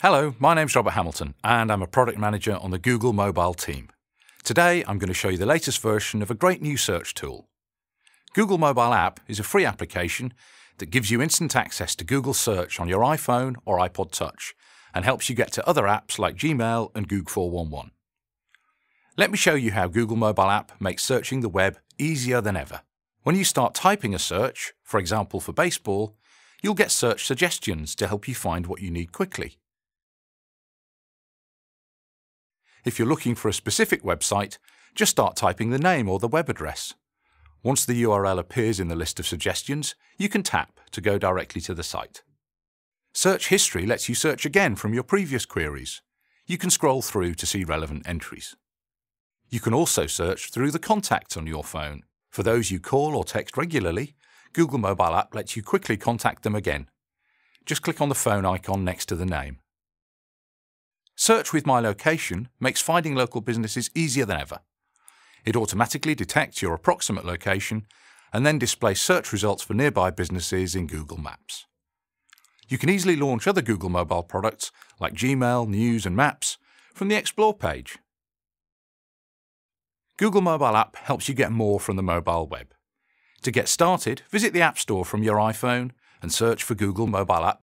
Hello, my name's Robert Hamilton and I'm a product manager on the Google mobile team. Today I'm going to show you the latest version of a great new search tool. Google Mobile App is a free application that gives you instant access to Google Search on your iPhone or iPod Touch and helps you get to other apps like Gmail and Google 411. Let me show you how Google Mobile App makes searching the web easier than ever. When you start typing a search, for example for baseball, you'll get search suggestions to help you find what you need quickly. If you're looking for a specific website, just start typing the name or the web address. Once the URL appears in the list of suggestions, you can tap to go directly to the site. Search History lets you search again from your previous queries. You can scroll through to see relevant entries. You can also search through the contacts on your phone. For those you call or text regularly, Google Mobile App lets you quickly contact them again. Just click on the phone icon next to the name. Search with My Location makes finding local businesses easier than ever. It automatically detects your approximate location and then displays search results for nearby businesses in Google Maps. You can easily launch other Google mobile products like Gmail, News and Maps from the Explore page. Google Mobile App helps you get more from the mobile web. To get started, visit the App Store from your iPhone and search for Google Mobile App